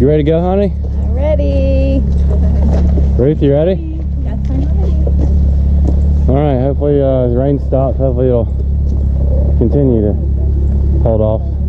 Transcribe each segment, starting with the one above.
You ready to go, honey? I'm ready. Ruth, you ready? Yes, I'm ready. All right. Hopefully, uh, the rain stops. Hopefully, it'll continue to hold off.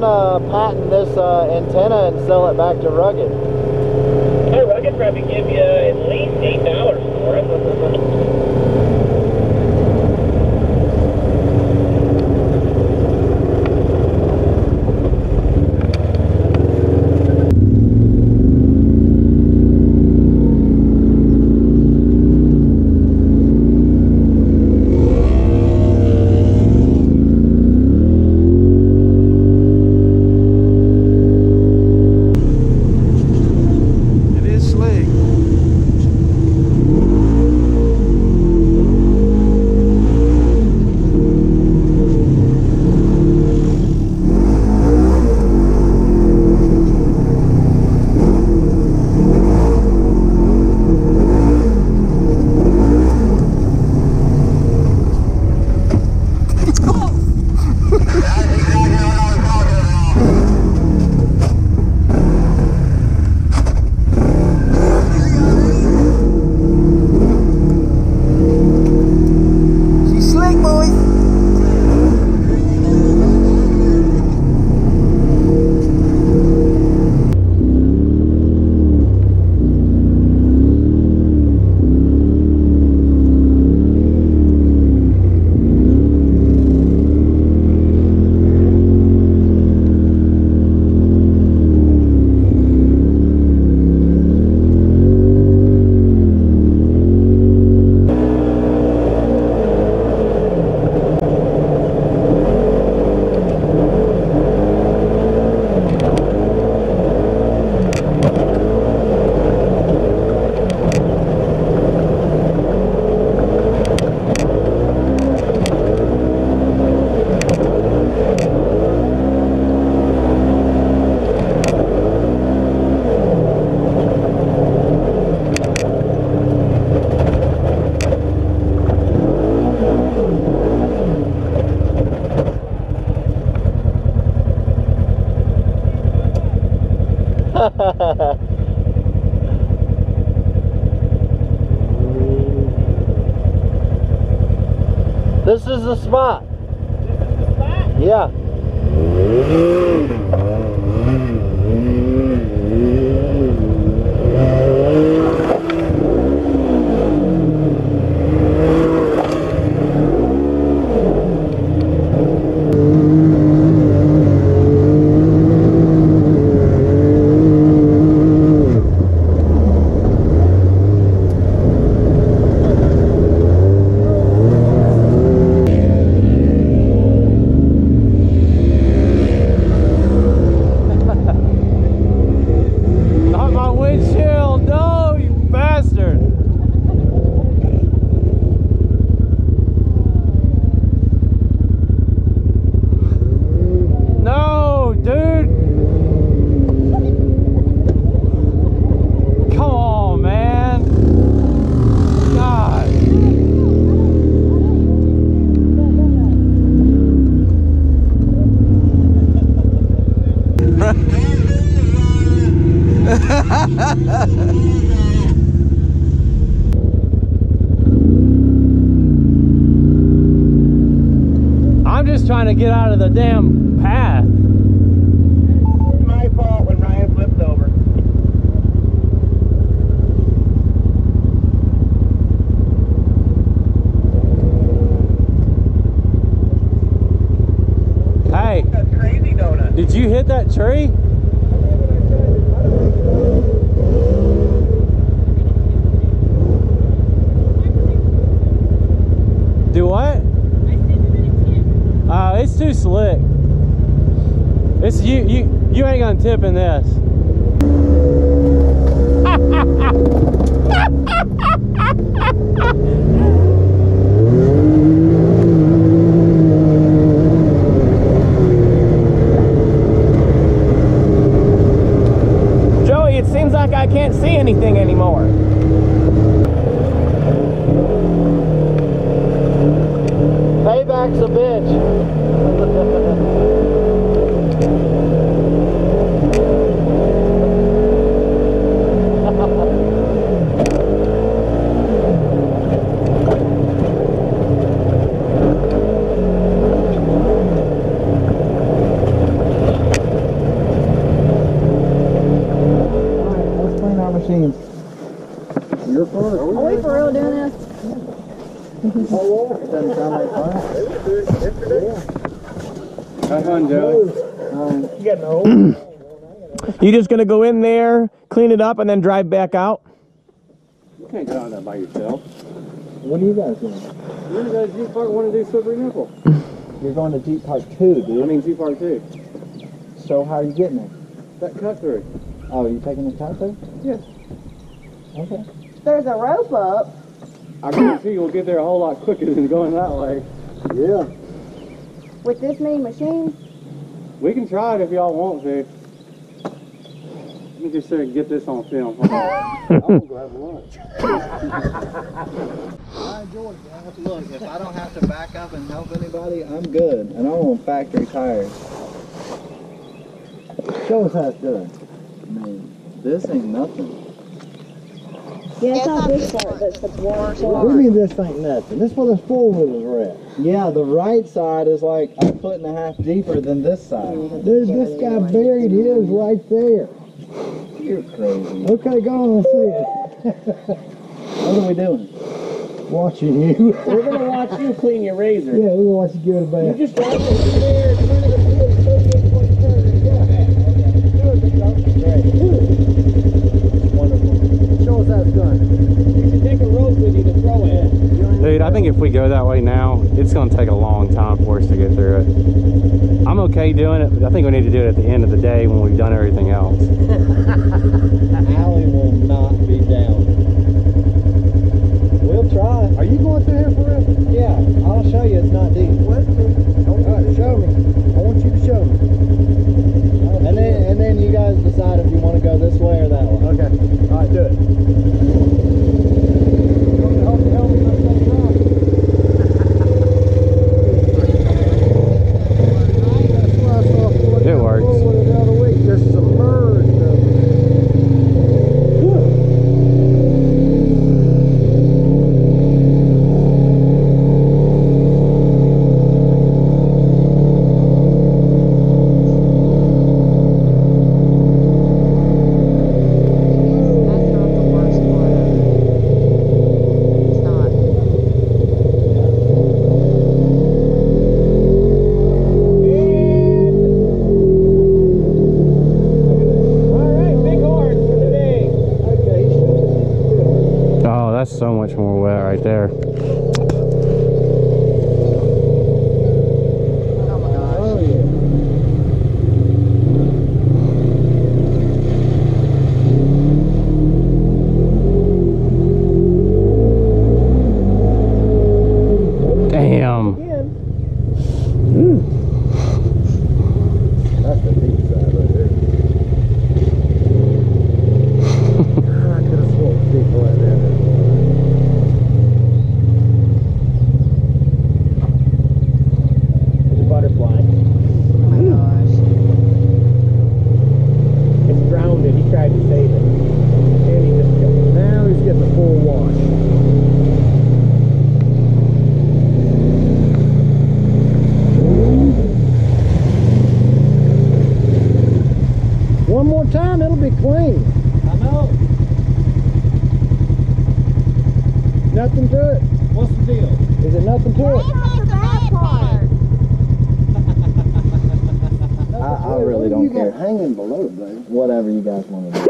Gonna patent this uh, antenna and sell it back to Rugged. I could probably give you at least eight dollars This is the spot. Yeah. I'm just trying to get out of the damn path. My fault when Ryan flipped over. Hey. That's crazy donut. Did you hit that tree? Do what? Uh, it's too slick. It's you you you ain't gonna tip in this. Joey, it seems like I can't see anything anymore. Payback's a bitch. Let's clean our machines. Your first. Are we for real doing this? It doesn't sound like fun. Have fun, Joey. You just gonna go in there, clean it up, and then drive back out? You can't get on that by yourself. What are you guys doing? You're gonna go to Jeep Park want to do slippery nipple. You're going to Jeep Park 2, I dude. mean Jeep Park 2. So how are you getting there? That cut through. Oh, you taking the cut through? Yes. Okay. There's a rope up. I guarantee you'll get there a whole lot quicker than going that way. Yeah. With this many machines? We can try it if y'all want to. Let me just uh, get this on film. Hold on. I'm gonna go have lunch. I enjoy it, man. Look, if I don't have to back up and help anybody, I'm good. And I'm on factory tires. Show us how it's done. Man, this ain't nothing. Yeah, it's not this part that's the worst What do you mean this ain't nothing? This is where the four wheelers are at. Yeah, the right side is like a foot and a half deeper than this side. Dude, this guy buried his right there. You're crazy. Okay, go on and see it. What are we doing? Watching you. We're gonna watch you clean your razor. yeah, we're gonna watch you give it a bath. Just drive over there, turn it Wonderful. Show us how it's done. You should take a rope with you to throw it. Dude, I think if we go that way now, it's gonna take a long time for us to get through it. I'm okay doing it, but I think we need to do it at the end of the day when we've done everything else. Allie will not be down. We'll try. Are you going through here for real? Yeah, I'll show you. It's not deep. All right, show me. I want you to show me. And then, and then you guys decide if you want to go this way or that way. Okay. All right, do it. It time, it'll be clean. I know. Nothing to it. What's the deal? Is it nothing to it? I, I really don't care. Hanging below, baby. Whatever you guys want to do.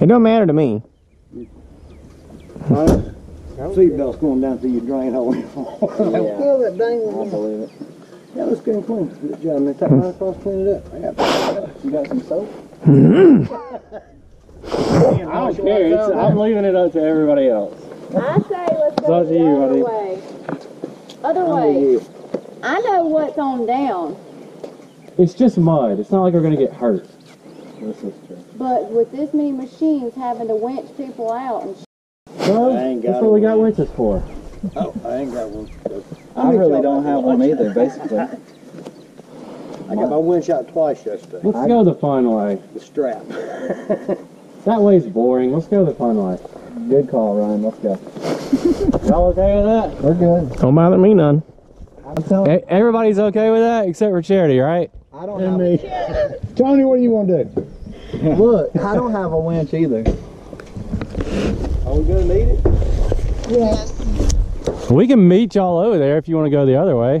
It don't matter to me. Huh? Seatbelt's going down through your drain hole. I feel that dang. I believe it. Yeah, let's get it clean. Good job, man. Take mine across, clean it up. I got You got some soap? Hmm. I don't care. It's, I'm leaving it up to everybody else. I say let's It's go the you, other buddy. way. Other way. I know what's on down, It's just mud. It's not like we're gonna get hurt. This is true. but with this many machines having to winch people out and Well, I ain't got that's what we it. got winches for. Oh, I ain't got one. I really don't have one either, basically. I got my winch out twice yesterday. Let's go the fun way. The strap. That way's boring. Let's go the fun way. Good call, Ryan. Let's go. Y'all okay with that? We're good. Don't bother me none. I'm telling E- Everybody's okay with that except for Charity, right? I don't And have, me. Tony, what do you want to do? look, I don't have a winch either. Are we gonna need it? We can meet y'all over there if you want to go the other way.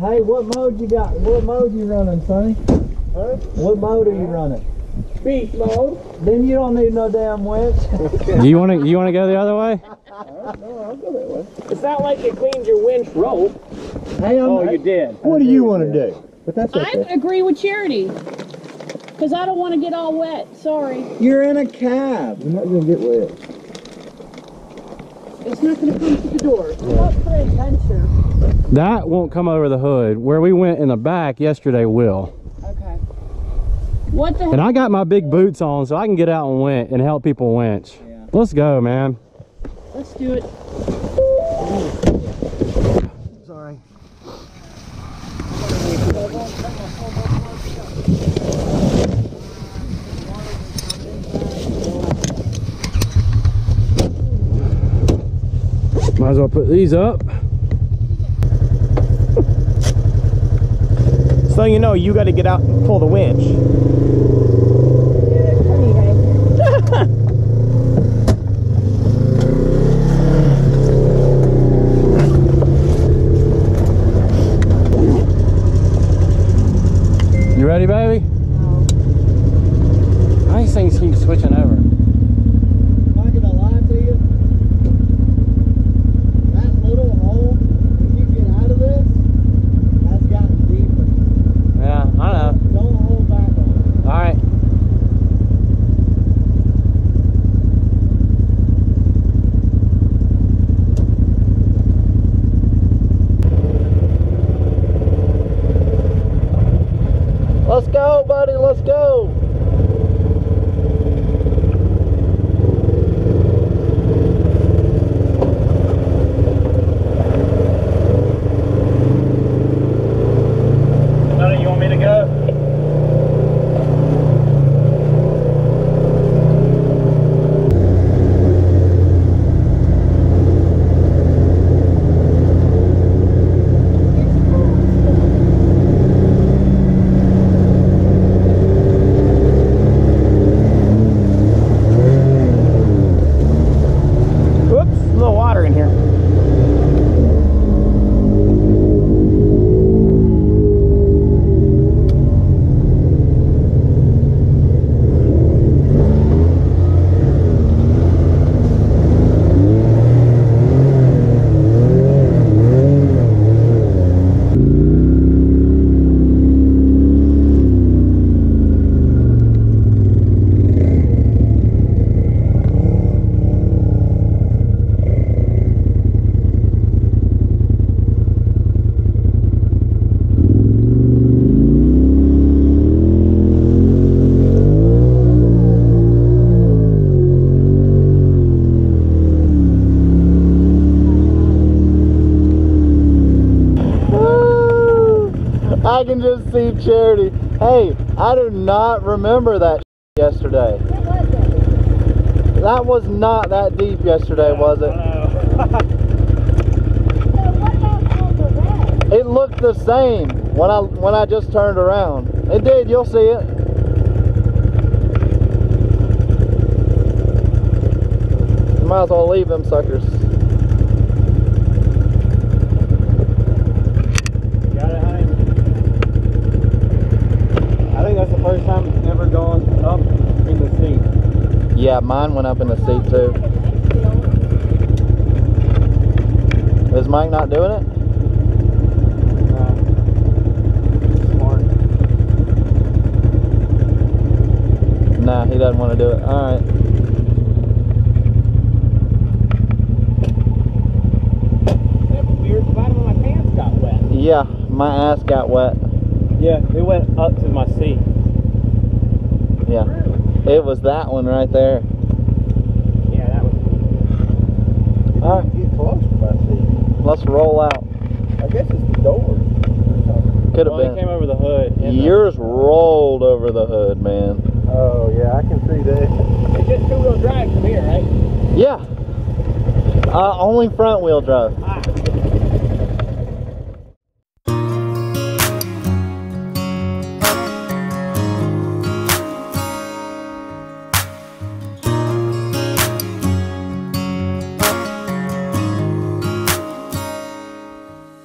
Hey, what mode you got? What mode you running, Sonny? Huh? What mode are you running? Beast mode. Then you don't need no damn winch. You want to? You want to go the other way? no, I'll go that way. It's not like it cleans your winch rope. Hey, I'm, Oh, you did. What do you want to do? but that's I okay. agree with Charity. Because I don't want to get all wet. Sorry. You're in a cab. You're not gonna get wet. It's not going to come to the door. Up for adventure. That won't come over the hood. Where we went in the back yesterday will. Okay. What the And I got my big boots on so I can get out and winch and help people winch. Yeah. Let's go, man. Let's do it. Sorry. As well put these up. So you know, you got to get out and pull the winch. You ready, baby? I these things keep switching over. Am I gonna lie to you? That little hole, when you get out of this, has gotten deeper. Yeah, I know. Don't hold back on All right. it. Let's go, buddy. Let's go. Charity. Hey, I do not remember that yesterday. That was not that deep yesterday, was it? It looked the same when I when I just turned around. It did. You'll see it. might as well leave them suckers. Got it, honey? I think that's the first time it's ever gone up in the seat. Yeah, mine went up in the seat too. Is Mike not doing it? Nah, he doesn't want to do it. Alright. That's weird. The bottom of my pants got wet. Yeah, my ass got wet. Yeah, it went up to my seat. Yeah. It was that one right there. Yeah, that was. Alright, Get close to my seat. Let's roll out. I guess it's the doors. Could have Well, been. came over the hood. and the- Yours rolled over the hood, man. Oh, yeah, I can see that. It's just two wheel drive from here, right? Yeah. Uh, only front wheel drive. I